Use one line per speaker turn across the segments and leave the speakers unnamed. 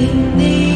in
the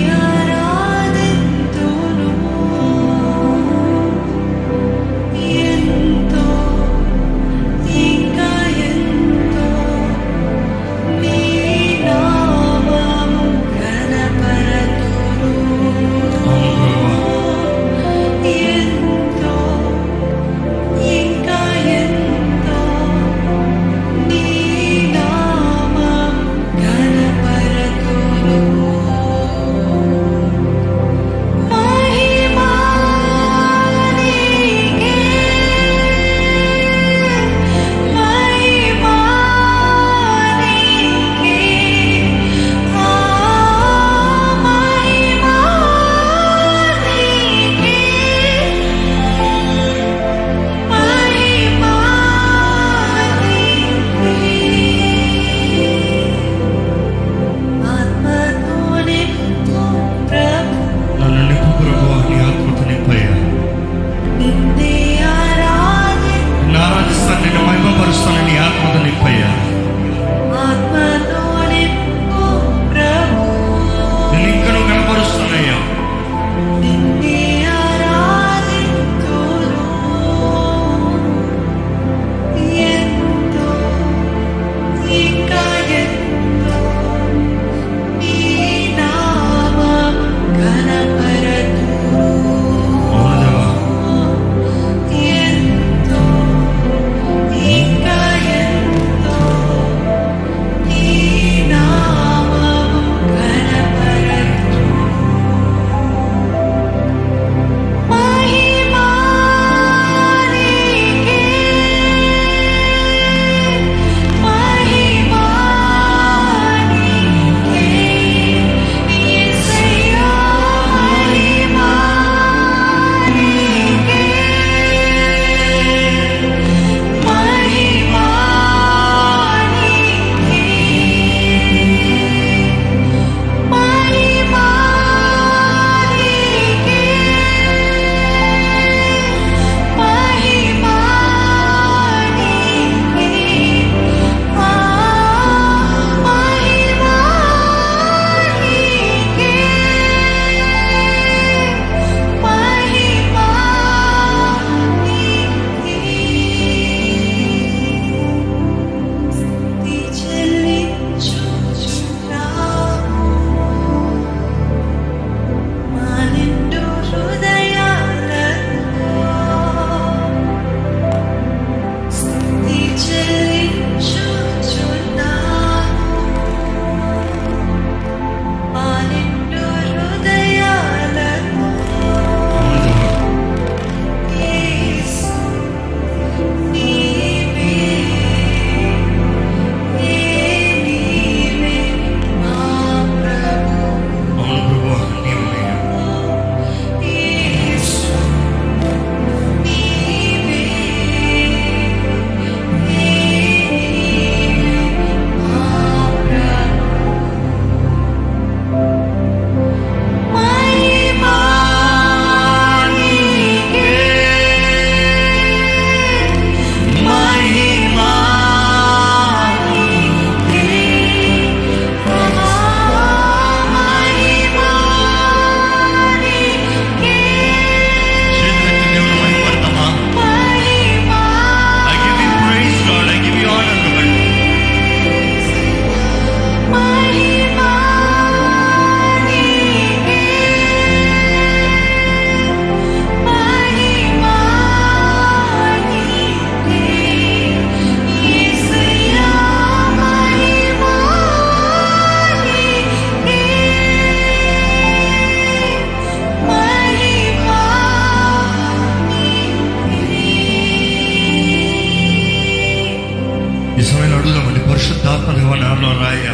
నిజమైన అడుగుదామండి పరిశుద్ధాత్మ దేవ నాలో రాయ్యా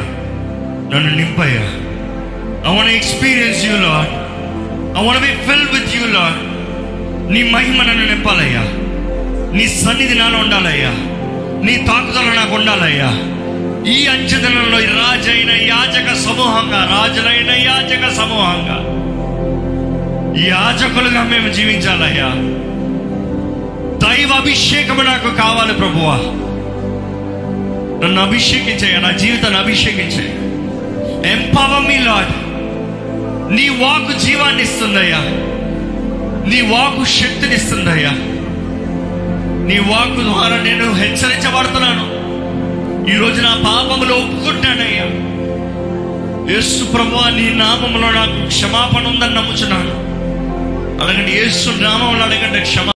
నన్ను నింపయ్యా. I want experience you lord I want be fill with you lord నీ మహిమ నన్ను నింపాలయ్యా. నీ సన్నిధి నాలో ఉండాలయ్యా. నీ తాకుదల నాకు ఉండాలయ్యా. ఈ అంచదనంలో రాజైన యాజక సమూహంగా రాజులైన యాజక సమూహంగా యాజకులుగా మేము జీవించాలయ్యా. దైవ అభిషేకము నాకు కావాలి ప్రభువా. నన్ను అభిషేకించాయి నా జీవితాన్ని అభిషేకించాయి ఎంపవర్ మీ లాడ్
నీ వాకు జీవాన్ని ఇస్తుందయ్యా. నీ వాకు శక్తిని ఇస్తుందయ్యా. నీ వాకు ద్వారా నేను హెచ్చరించబడుతున్నాను. ఈరోజు నా పాపములో ఒప్పుకుంటానయ్యా. యేసు ప్రభు నీ నామంలో నాకు క్షమాపణ ఉందని నమ్ముచున్నాను. అలాగంటే యేసు నామంలో అడగండి క్షమా